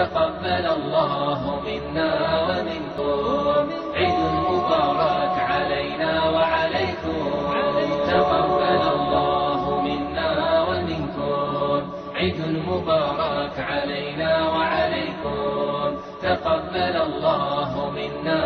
تقبل الله منا ومنكم. عيد مبارك علينا وعليكم. تقبل الله منا ومنكم. عيد مبارك علينا وعليكم. تقبل الله منا